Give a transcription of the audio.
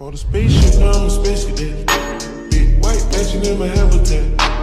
On the spaceship, now I'm a space cadet. Big white mansion in my habitat.